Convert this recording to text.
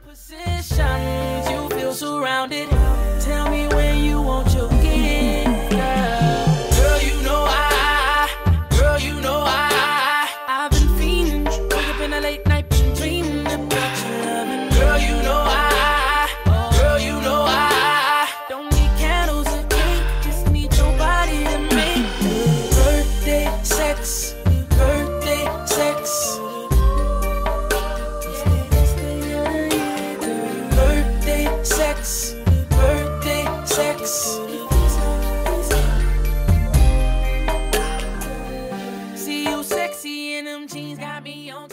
Positions, you feel surrounded. Tell me when you want your gift, girl. Girl, you know I, girl, you know I, I've been up in the late night. Girl, you know I, girl, you know I, don't need candles cake, just need your body birthday sex, birthday sex. See you sexy in them jeans, got me on.